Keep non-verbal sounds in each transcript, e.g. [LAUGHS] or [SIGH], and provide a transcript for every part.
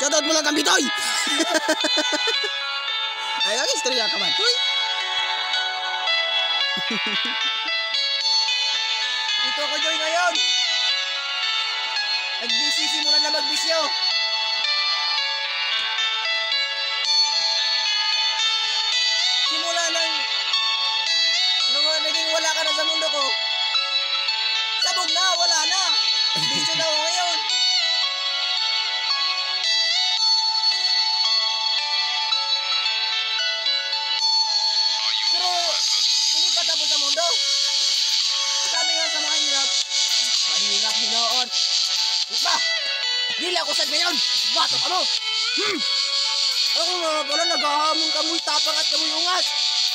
Shoutout mo lang kang bitoy. [LAUGHS] Ay, ang istorya ka man. Uy. [LAUGHS] Dito ko joy ngayon. Nagbisi, simulan na magbisyo. Simula nang nung naging wala ka na sa mundo ko. Sabog na, wala na. Bisyo na mundo. Sabi nga sa mahirap, mahirap hinoon. Ba? Dili ako sad ngayon. Bato ka mo. Hmm. Ako nga pala naghahamon ka mo'y tapang at kamoy ungas.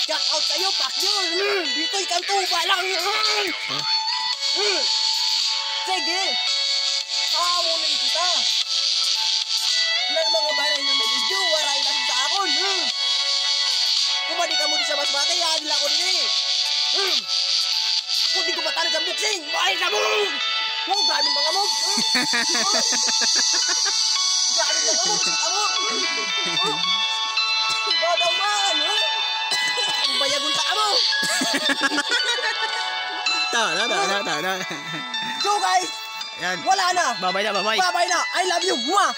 Shout out sa'yo, Pacquiao. Hmm. Dito ikan tuba lang. Hmm. Hmm. Sige. Hahamonin kita. Ng mga baray ng nabidyo, waray lang sa akon. Hmm. Kumadi ka mo di sa basbate, yahan lang ako din eh. Hmm. Di ko matalo sa boxing, mahal ka mo! Wow, grabe mga mo! Grabe mga mo! Kita mo! Badaw man! Ang bayagun ka mo! Ta, ta, ta, ta, ta, ta. So guys, Yan. wala na! Babay na, babay. Bye-bye na! I love you! Mwah!